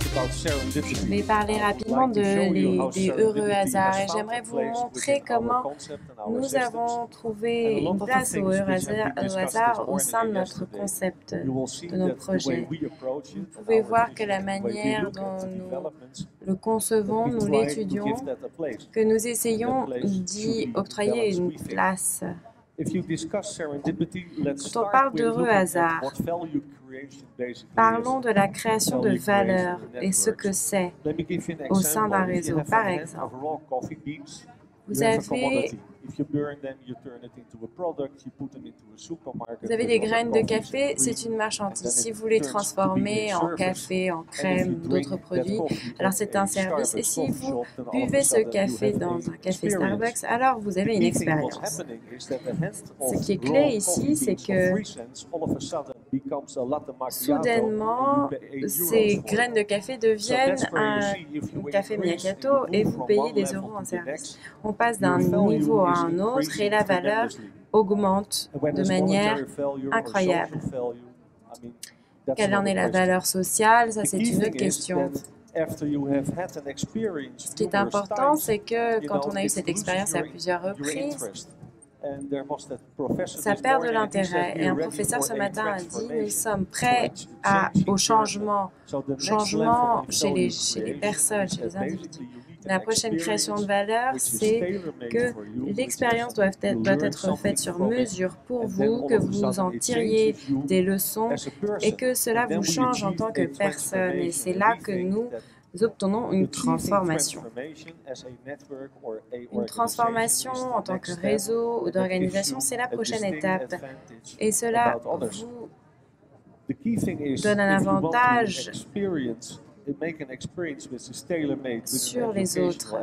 Je vais parler rapidement de les, des heureux hasards. et j'aimerais vous montrer comment nous avons trouvé une place au heureux hasard, au sein de notre concept, de nos projets. Vous pouvez voir que la manière dont nous le concevons, nous l'étudions, que nous essayons d'y octroyer une place. Quand on parle d'heureux hasard, parlons de la création de valeur et ce que c'est au sein d'un réseau. Par exemple, vous avez vous avez des graines de café, c'est une marchandise. Si vous les transformez en café, en crème, d'autres produits, alors c'est un service. Et si vous buvez ce café dans un café Starbucks, alors vous avez une expérience. Ce qui est clé ici, c'est que soudainement, ces graines de café deviennent un café Miyakato et vous payez des euros en service. On passe d'un niveau à un autre et la valeur augmente de manière incroyable. Quelle en est la valeur sociale? Ça, c'est une autre question. Ce qui est important, c'est que quand on a eu cette expérience à plusieurs reprises, ça perd de l'intérêt. Et un professeur ce matin a dit, nous sommes prêts à, au changement, changement chez les, chez les personnes, chez les individus. La prochaine création de valeur, c'est que l'expérience doit être, doit être faite sur mesure pour vous, que vous en tiriez des leçons et que cela vous change en tant que personne. Et c'est là que nous obtenons une transformation. Une transformation en tant que réseau ou d'organisation, c'est la prochaine étape. Et cela vous donne un avantage sur les autres.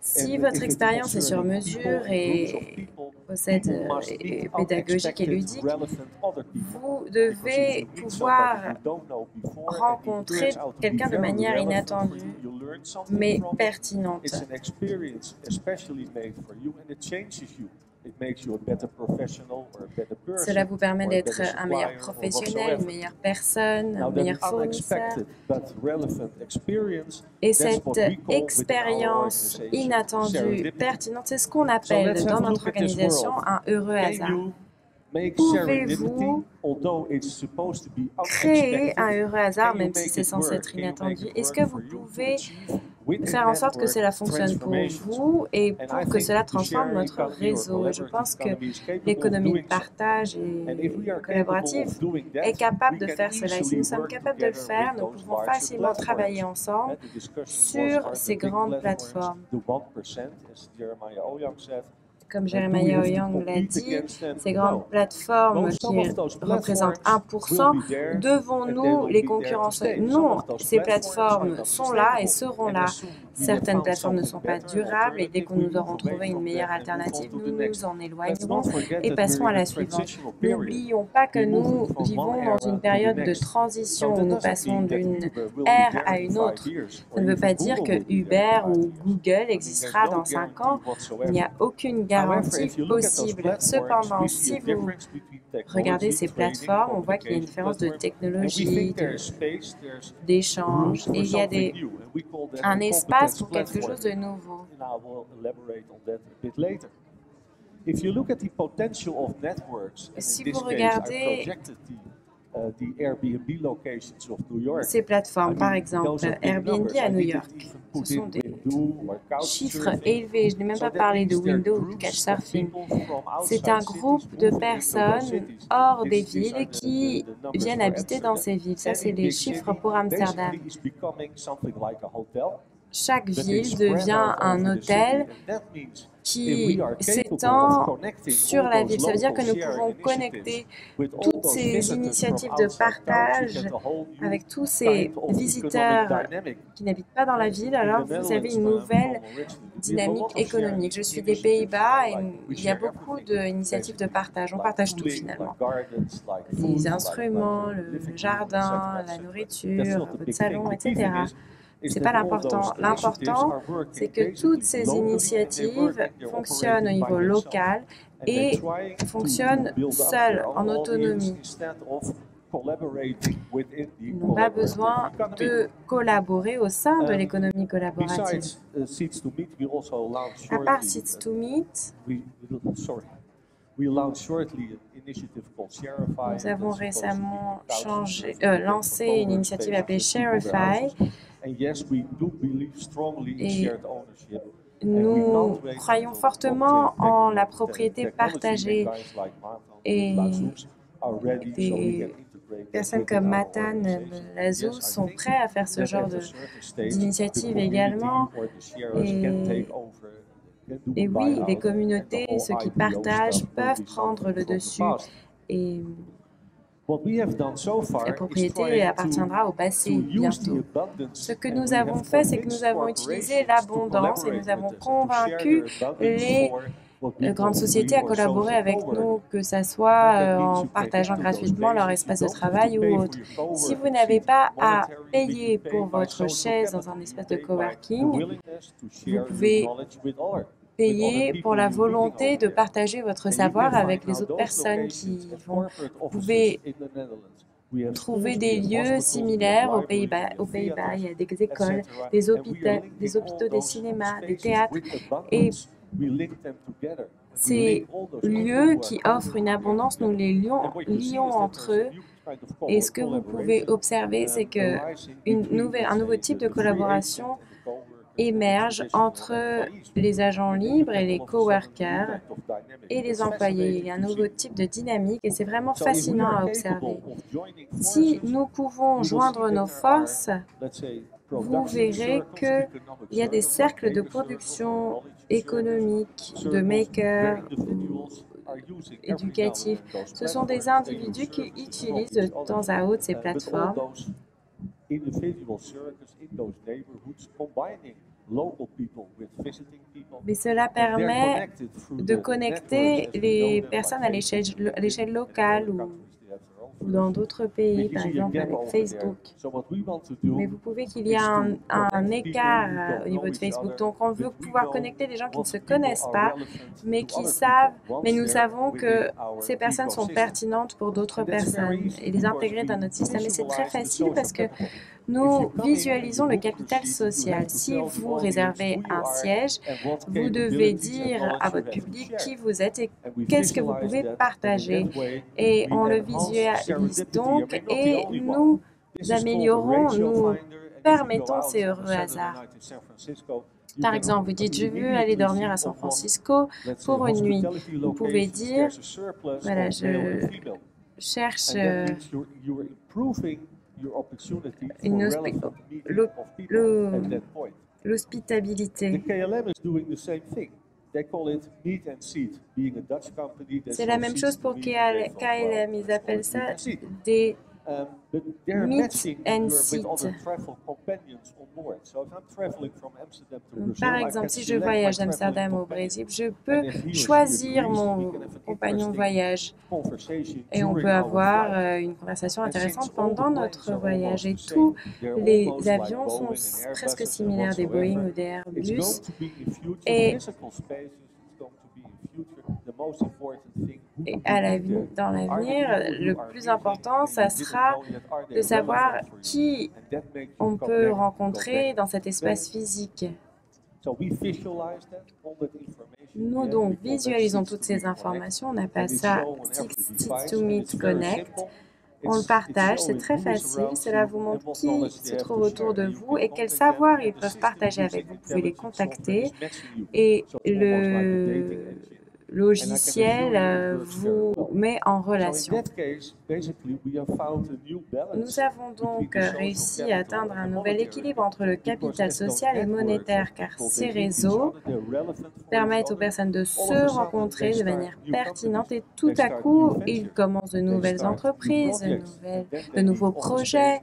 Si votre expérience est sur mesure et possède euh, pédagogique et ludique, vous devez pouvoir rencontrer quelqu'un de manière inattendue, mais pertinente. Cela vous permet d'être un meilleur professionnel, une meilleure personne, un meilleur fournisseur. Et cette expérience inattendue, pertinente, c'est ce qu'on appelle dans notre organisation un heureux hasard. Pouvez-vous créer un heureux hasard, même si c'est censé être inattendu? Est-ce que vous pouvez faire en sorte que cela fonctionne pour vous et pour que cela transforme notre réseau. Je pense que l'économie de partage et collaborative est capable de faire cela. Et si nous sommes capables de le faire, nous pouvons facilement travailler ensemble sur ces grandes plateformes comme Jeremiah Young l'a dit, ces grandes plateformes qui représentent 1%, devons-nous les concurrencer? Non, ces plateformes sont là et seront là. Certaines plateformes ne sont pas durables et dès que nous aurons trouvé une meilleure alternative, nous nous en éloignerons et passerons à la suivante. N'oublions pas que nous vivons dans une période de transition où nous passons d'une ère à une autre. Ça ne veut pas dire que Uber ou Google existera dans cinq ans. Il n'y a aucune garantie possible. Cependant, si vous regardez ces plateformes, on voit qu'il y a une différence de technologie, d'échange, et il y a des, un espace pour quelque chose de nouveau. Si vous regardez ces plateformes, par exemple Airbnb à New York, ce sont des chiffres élevés. Je n'ai même pas parlé de Windows ou de Couchsurfing. C'est un groupe de personnes hors des villes qui viennent habiter dans ces villes. Ça, c'est les chiffres pour Amsterdam chaque ville devient un hôtel qui s'étend sur la ville. Ça veut dire que nous pouvons connecter toutes ces initiatives de partage avec tous ces visiteurs qui n'habitent pas dans la ville. Alors, vous avez une nouvelle dynamique économique. Je suis des Pays-Bas et il y a beaucoup d'initiatives de partage. On partage tout finalement. Les instruments, le jardin, la nourriture, votre salon, etc. Ce n'est pas l'important. L'important, c'est que toutes ces initiatives fonctionnent au niveau local et fonctionnent seules, en autonomie. Ils n'ont pas besoin de collaborer au sein de l'économie collaborative. Uh, À part Seeds to Meet, nous avons récemment changé, euh, lancé une initiative appelée with Et. Nous croyons fortement en la propriété partagée et des personnes comme Matan Lazou sont prêts à faire ce genre d'initiative également. Et, et oui, les communautés, ceux qui partagent, peuvent prendre le dessus. Et la propriété appartiendra au passé bientôt. Ce que nous avons fait, c'est que nous avons utilisé l'abondance et nous avons convaincu les grandes sociétés à collaborer avec nous, que ce soit euh, en partageant gratuitement leur espace de travail ou autre. Si vous n'avez pas à payer pour votre chaise dans un espace de coworking, vous pouvez payer pour la volonté de partager votre savoir avec les autres personnes qui vont. Vous pouvez trouver des lieux similaires aux Pays-Bas. Aux Pays-Bas, il y a des écoles, des hôpitaux, des hôpitaux, des cinémas, des théâtres. Et ces lieux qui offrent une abondance, nous les lions, lions entre eux. Et ce que vous pouvez observer, c'est que une nouvelle, un nouveau type de collaboration émerge entre les agents libres et les coworkers et les employés. Il y a un nouveau type de dynamique et c'est vraiment fascinant à observer. Si nous pouvons joindre nos forces, vous verrez qu'il y a des cercles de production économique, de makers éducatifs. Ce sont des individus qui utilisent de temps à autre ces plateformes mais cela permet de connecter les personnes à l'échelle locale ou, dans d'autres pays, par exemple avec Facebook. Mais vous pouvez qu'il y a un, un écart au niveau de Facebook. Donc, on veut pouvoir connecter des gens qui ne se connaissent pas, mais qui savent, mais nous savons que ces personnes sont pertinentes pour d'autres personnes et les intégrer dans notre système. Et c'est très facile parce que nous visualisons le capital social. Si vous réservez un siège, vous devez dire à votre public qui vous êtes et qu'est-ce que vous pouvez partager. Et on le visualise donc et nous améliorons, nous permettons ces heureux hasards. Par exemple, vous dites, je veux aller dormir à San Francisco pour une nuit. Vous pouvez dire, voilà, je cherche euh, une hospi- l'ho- l'ho- l'hospitabilité. C'est la même chose pour KL- KLM, ils appellent ça des meet and seat. Par exemple, si je voyage d'Amsterdam au Brésil, je peux choisir mon compagnon de voyage et on peut avoir euh, une conversation intéressante pendant notre voyage. Et tous les avions sont presque similaires des Boeing ou des Airbus. Et à dans l'avenir, le plus important, ça sera de savoir qui on peut rencontrer dans cet espace physique. Nous donc visualisons toutes ces informations, on appelle ça Six to Meet Connect. On le partage, c'est très facile. Cela vous montre qui se trouve autour de vous et quel savoir ils peuvent partager avec vous. Vous pouvez les contacter et le logiciel euh, vous met en relation. Nous avons donc réussi à atteindre un nouvel équilibre entre le capital social et monétaire car ces réseaux permettent aux personnes de se rencontrer de manière pertinente et tout à coup, ils commencent de nouvelles entreprises, de, nouvelles- de nouveaux projets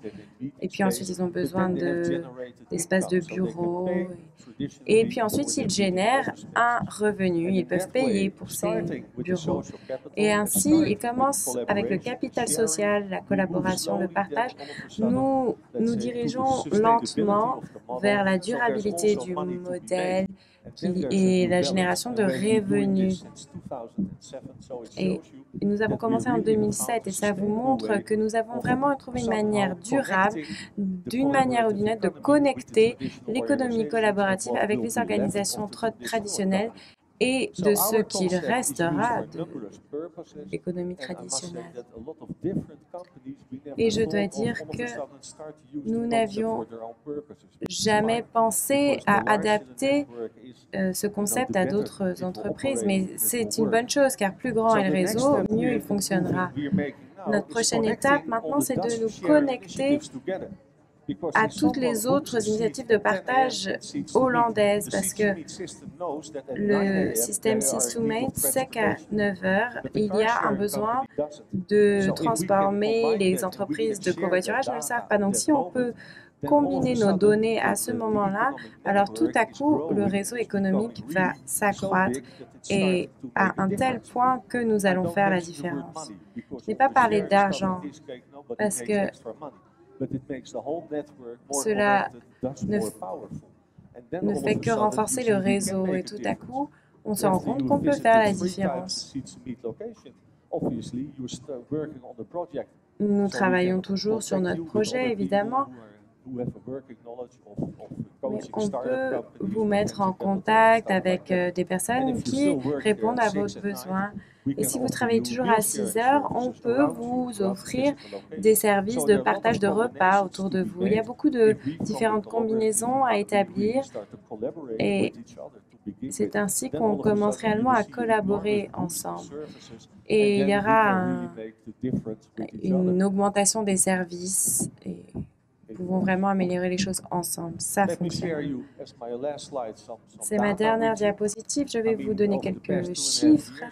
et puis ensuite ils ont besoin de- d'espaces de bureau et puis ensuite ils génèrent un revenu, ils peuvent payer pour ces bureaux. Et ainsi, ils commencent avec le capital social, la collaboration, le partage. Nous nous dirigeons lentement vers la durabilité du modèle est la génération de revenus. Et nous avons commencé en 2007 et ça vous montre que nous avons vraiment trouvé une manière durable, d'une manière ou d'une autre, de connecter l'économie collaborative avec les organisations traditionnelles et de ce qu'il restera de l'économie traditionnelle. Et je dois dire que nous n'avions jamais pensé à adapter euh, ce concept à d'autres entreprises, mais c'est une bonne chose car plus grand est le réseau, mieux il fonctionnera. Notre prochaine étape maintenant, c'est de nous connecter à toutes les autres initiatives de partage hollandaises parce que le système Systemate sait qu'à 9 heures, il y a un besoin de transformer les entreprises de covoiturage ne le savent pas. Donc, si on peut combiner nos données à ce moment-là, alors tout à coup, le réseau économique va s'accroître et à un tel point que nous allons faire la différence. Je n'ai pas parlé d'argent parce que cela ne, fait que renforcer le réseau et tout à coup, on se rend compte qu'on peut faire la différence. Nous travaillons toujours sur notre projet, évidemment, mais on peut vous mettre en contact avec euh, des personnes qui répondent à vos besoins. Et si vous travaillez toujours à 6 heures, on peut vous offrir des services de partage de repas autour de vous. Il y a beaucoup de différentes combinaisons à établir et c'est ainsi qu'on commence réellement à collaborer ensemble. Et il y aura une augmentation des services et nous pouvons vraiment améliorer les choses ensemble. Ça fonctionne. C'est ma dernière diapositive. Je vais vous donner quelques chiffres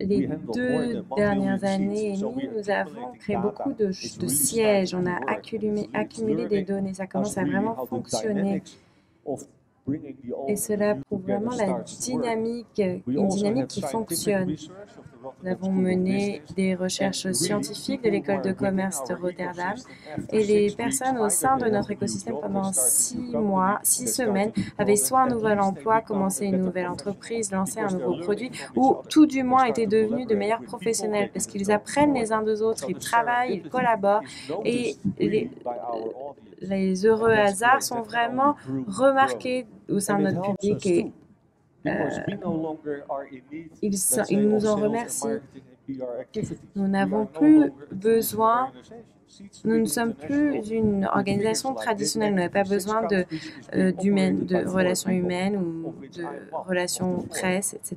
les deux dernières années et demie, nous avons créé beaucoup de, sièges. On a accumulé, accumulé des données. Ça commence à vraiment fonctionner. Et cela prouve vraiment la dynamique, une dynamique qui fonctionne. Nous avons mené des recherches scientifiques de l'école de commerce de Rotterdam et les personnes au sein de notre écosystème pendant six mois, six semaines, avaient soit un nouvel emploi, commencé une nouvelle entreprise, lancé un nouveau produit ou tout du moins étaient devenus de meilleurs professionnels parce qu'ils apprennent les uns des autres, ils travaillent, ils collaborent et les, les heureux hasards sont vraiment remarqués au sein de notre public et euh, ils, nous en remercient. Nous n'avons plus besoin nous ne sommes plus une organisation traditionnelle. Nous n'avons pas besoin de, euh, relations humaines ou de relations presse, etc.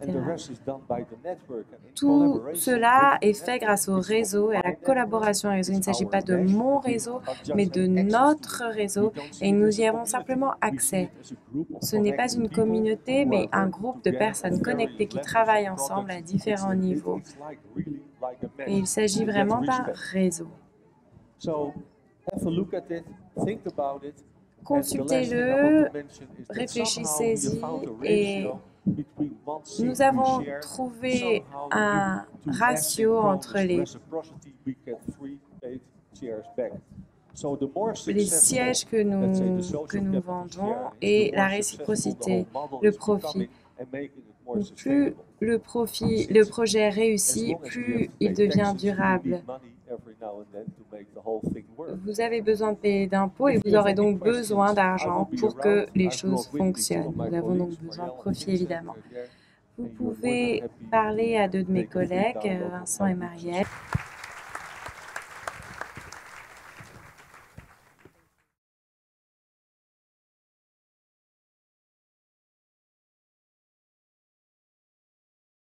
Tout cela est fait grâce au réseau et à la collaboration réseau. Il ne s'agit pas de mon réseau, mais de notre réseau et nous y avons simplement accès. Ce n'est pas une communauté, mais un groupe de personnes connectées qui travaillent ensemble à différents niveaux. Et il s'agit vraiment d'un réseau. Consultez-le, réfléchissez-y et nous avons trouvé un ratio entre les, les sièges que nous, que nous vendons et la réciprocité, le profit. Plus le, profit, le projet réussit, plus il devient durable. Vous avez besoin de payer d'impôts et vous aurez donc besoin d'argent pour que les choses fonctionnent. Nous avons donc besoin de profit, évidemment. Vous pouvez parler à deux de mes collègues, Vincent et Marielle.